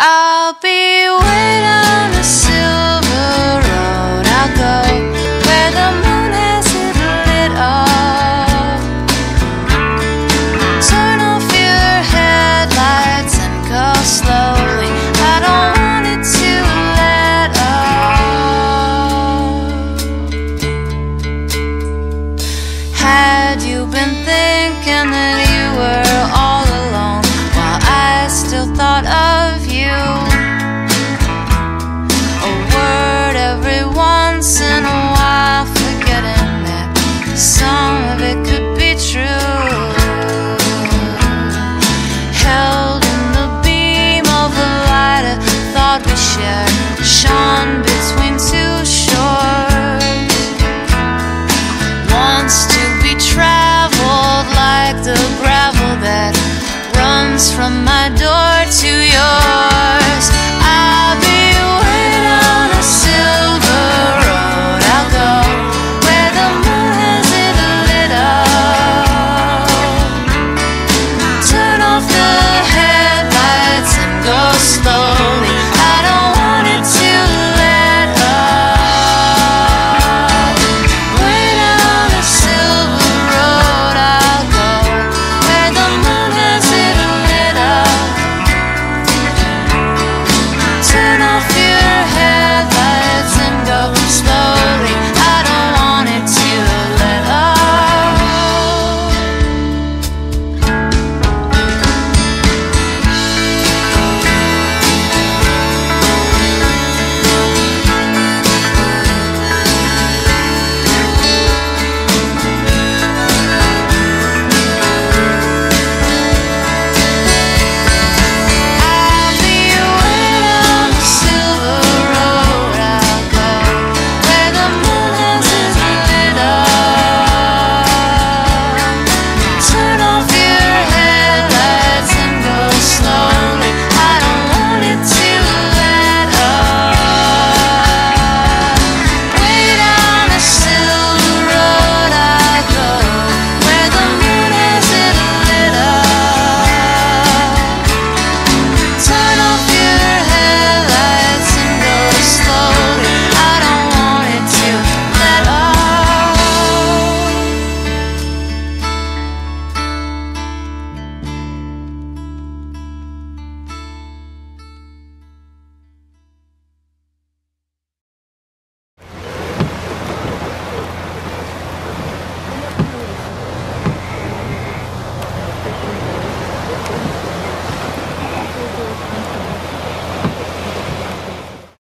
I'll be waiting on the silver road. I'll go where the moon has it lit up. Turn off your headlights and go slowly. I don't want it to let up. Had you been thinking that still thought of you? A word every once in a while, forgetting that some of it could be true. Held in the beam of the light, I thought we shared